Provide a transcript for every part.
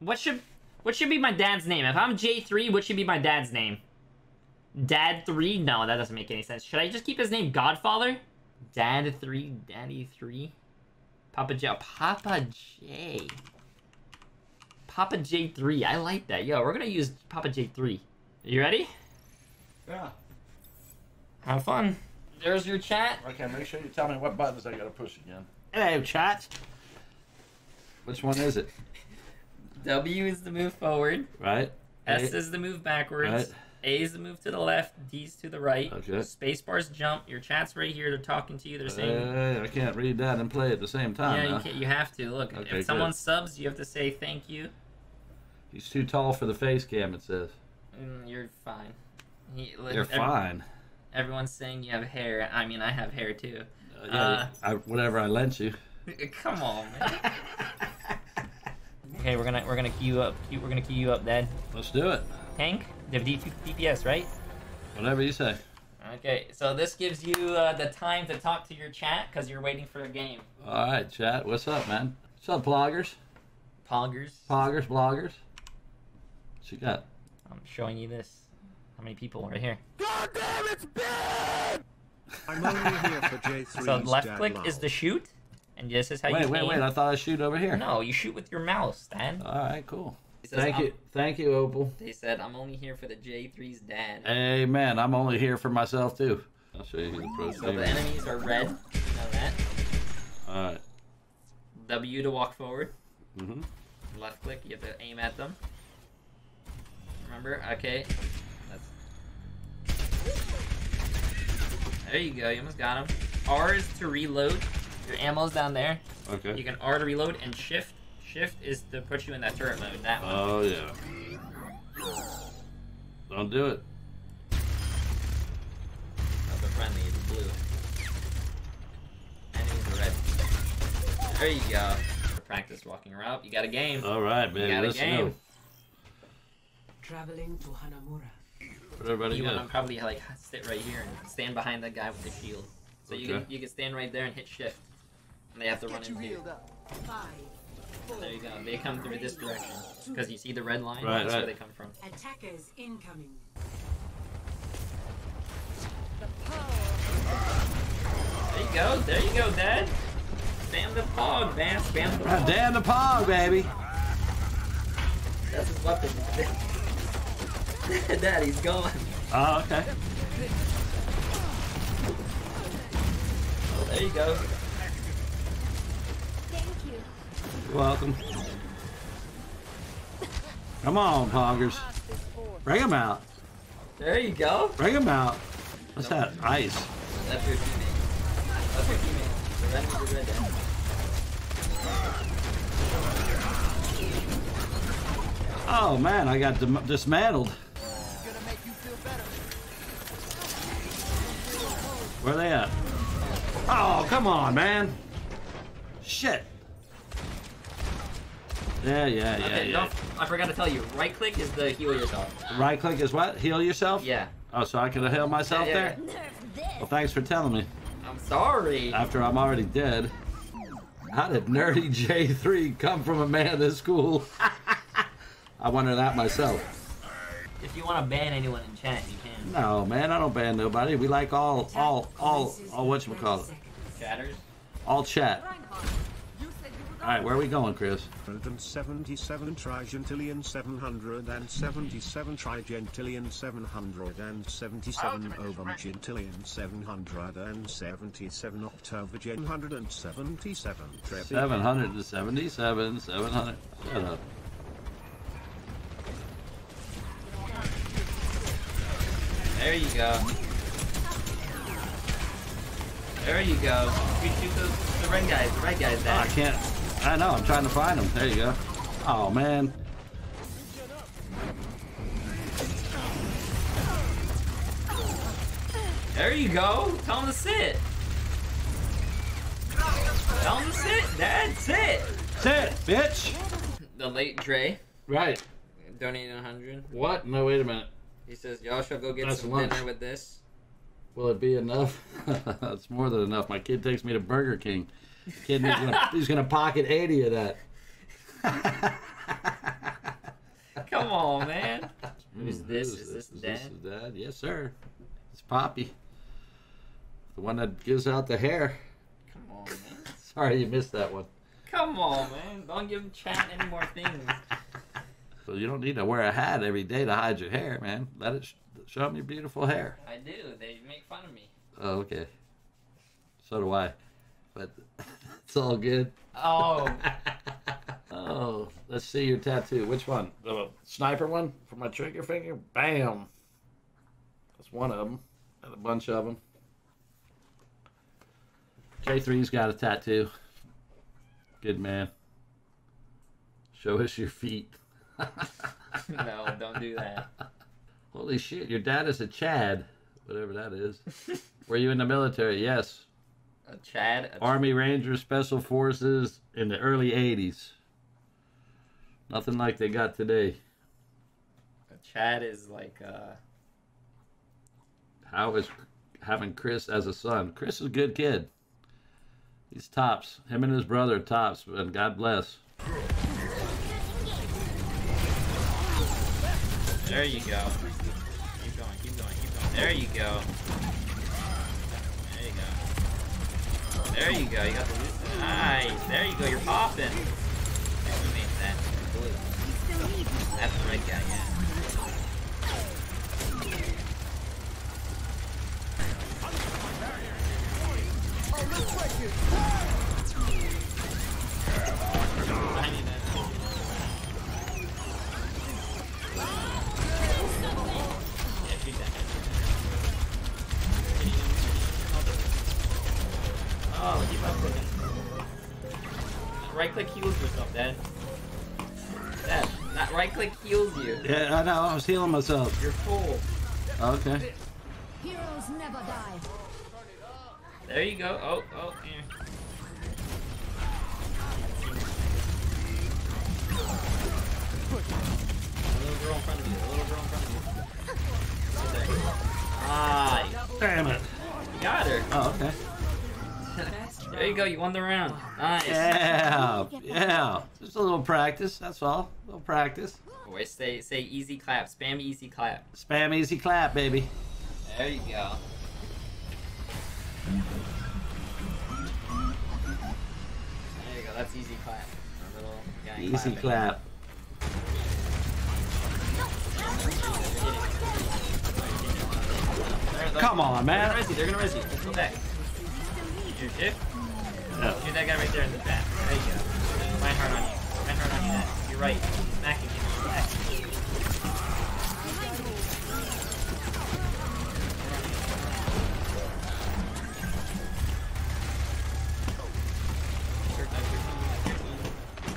What should what should be my dad's name? If I'm J3, what should be my dad's name? Dad 3? No, that doesn't make any sense. Should I just keep his name Godfather? Dad 3, Daddy 3? Papa J. Papa J. Papa J3. I like that. Yo, we're gonna use Papa J3. You ready? Yeah. Have fun. There's your chat. Okay, make sure you tell me what buttons I gotta push again. Hello, chat. Which one is it? W is the move forward. Right? S A- is the move backwards. Right. A is the move to the left. D's to the right. Okay. Space bars jump. Your chat's right here. They're talking to you. They're saying. Uh, I can't read that and play at the same time. yeah, you, now. can, you have to. Look, Okay, if someone good. subs, you have to say thank you. He's too tall for the face cam, it says. Mm, you're fine. He, You're ev- fine. Everyone's saying you have hair. I mean, I have hair too. Uh, yeah, Uh, I, whatever I lent you. Come on, man. okay, we're gonna we're gonna queue you up. We're gonna queue you up, Dad. Let's do it. Tank. You D2 DPS, right? Whatever you say. Okay, so this gives you uh, the time to talk to your chat because you're waiting for a game. All right, chat. What's up, man? What's up, bloggers? Poggers. Poggers, bloggers? What you got? I'm showing you this. How many people are here? God damn, it's big! I'm only here for J3's So left click is the shoot, and this is how Wait, you wait, aim. wait. I thought I shoot over here. No, you shoot with your mouse, Dan. All right, cool. Says, Thank you. Thank you, Opal. They said I'm only here for the J3's dad. Amen. I'm only here for myself, too. I'll show you the pro So the enemies are red. You know that. All right. W to walk forward. Mm-hmm. Left click, you have to aim at them. Remember? Okay. That's... There you go, you almost got him. R is to reload. Your ammo's down there. Okay. You can R to reload, and shift. Shift is to put you in that turret mode. That one. Oh, yeah. Don't do it. Oh, the friendly is blue. Enemies are red. There you go. Practice walking around. You got a game. All right, man. You got a Let's game. go. Traveling to Hanamura. Where everybody You want to probably like sit right here and stand behind that guy with the shield. So you can you can stand right there and hit shift. And they have to run in here. There you go. They come through this direction because you see the red line. Right, That's right. where they come from. Attackers incoming. There you go. There you go, Dad. Spam the pog, man. Spam the pog. damn the pog, baby. That's his weapon. Dad, he's gone. Oh, okay. Oh, there you go. You're welcome. Come on, poggers. Bring them out. There you go. Bring them out. What's that? Ice. That's your teammate. That's your teammate. The red is the red dad. Oh, man. I got dismantled. Where are they at? Oh, come on, man. Shit. Yeah, yeah, yeah, Okay, yeah. I forgot to tell you. Right click is the heal yourself. Right click is what? Heal yourself? Yeah. Oh, so I could have healed myself Yeah, yeah, there? Well, thanks for telling me. I'm sorry. After I'm already dead. How did Nerdy J3 come from a man of this cool? I wonder that myself. If you want to ban anyone in chat, you can. No, man, I don't ban nobody. We like all, all, all, all whatchamacallit. Chatters. All chat. Alright, where are we going, Chris? 177 trigentillion 777 trigentillion 777 ovumgentillion 777 octovigen 177 trebi 777, 700. Shut up. There you go. There you go. You shoot those, the red guys. The red guys. Oh, I can't. I know, I'm trying to find them. There you go. Oh, man. There you go. Tell him to sit. Tell him to sit, Dad. Sit. Sit, bitch! The late Dre Right. donated 100. What? No, wait a minute. He says, y'all should go get That's some lunch. dinner with this. Will it be enough? That's more than enough. My kid takes me to Burger King. Kid, he's gonna, he's gonna pocket 80 of that. Come on, man. Who's this? who Is this Is Dad? this Dad? Yes, sir. It's Poppy. The one that gives out the hair. Come on, man. Sorry you missed that one. Come on, man. Don't give him chat any more things. So you don't need to wear a hat every day to hide your hair, man. Let it sh- show them your beautiful hair. I do. They make fun of me. Oh, okay. So do I. But it's all good. Oh, oh, let's see your tattoo. Which one? The sniper one for my trigger finger? Bam. That's one of them. And a bunch of them. J3's got a tattoo. Good man. Show us your feet. no, don't do that. Holy shit, your dad is a Chad. Whatever that is. Were you in the military? Yes. A Chad? A Army Ranger Special Forces in the early 80s. Nothing like they got today. A Chad is like, uh, How is having Chris as a son? Chris is a good kid. He's tops. Him and his brother are tops, and God bless. there you go. Keep going, keep going, keep going. There you go. There you go. You got the loose. Nice. There you go. You're popping. That's the right guy, yeah. Keep up with it. Right click heals yourself, Dad. Dad, not right click heals you. Yeah, I know. I was healing myself. You're full. Okay. Heroes never die. There you go. Oh, oh, here. Go. You won the round. Nice. Yeah, yeah. Just a little practice. That's all. A little practice. Boy, say say easy clap. Spam easy clap. Spam easy clap, baby. There you go. There you go. That's easy clap. A little guy Easy clap. They're- they're- Come on, They're man. gonna res you. They're gonna res you. Let's go back. Oh. Yeah. Shoot that guy right there in the back. There you go. Reinhardt on you. Reinhardt on you. That. You're right. He's smacking you.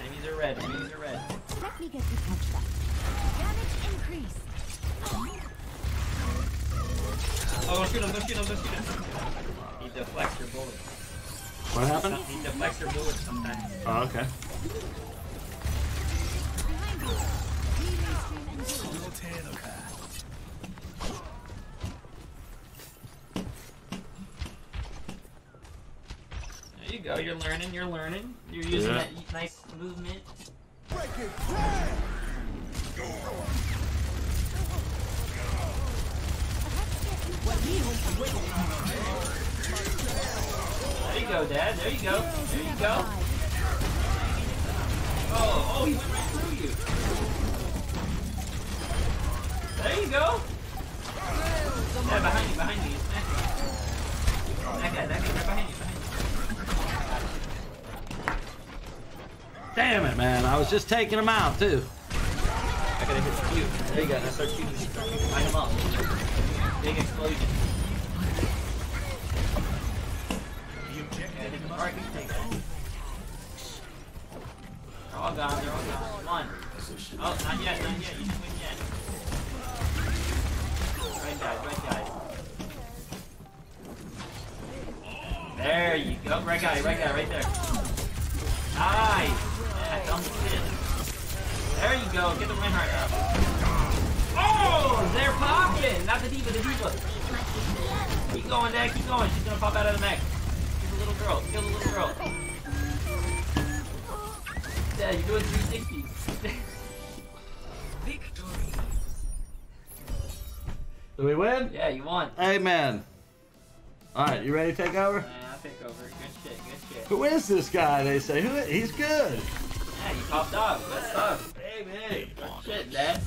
Enemies are red. Enemies are red. Let me get you touch that. Damage increase. Oh, don't shoot him. Don't shoot him. Don't shoot him. He deflects your bullets. What happened? He deflects your bullets sometimes. Oh, okay. Behind you. Relay stream engaged. There you go. You're learning. You're learning. You're using Yeah. that nice movement. There you go, Dad. There you go. There you go. Oh, oh, he went right through you. There you go. Yeah, behind you, behind you. You smacked him. That guy, that guy, right behind you, behind you. Damn it, man. I was just taking him out, too. I gotta hit you. There you go. Now start shooting. Line him up. Big explosion. All gone. All gone. One. Oh, not yet. Not yet. You win yet. Right. Right. There you go. Right guy. Right guy. Right there. Nice. There you go. Get the Reinhardt up. Oh, they're popping. Not the D.Va, the D.Va. Keep going, Dad. Keep going. She's gonna pop out of the mech the little girl. Kill the little girl. Dad, you're doing 360. Victory. Do we win? Yeah, you won. Amen. Alright, you ready to take over? Yeah, I'll take over. Good shit, good shit. Who is this guy, they say? Who? He's good. Yeah, he popped off. That's tough. Hey, man. Good shit, Dad.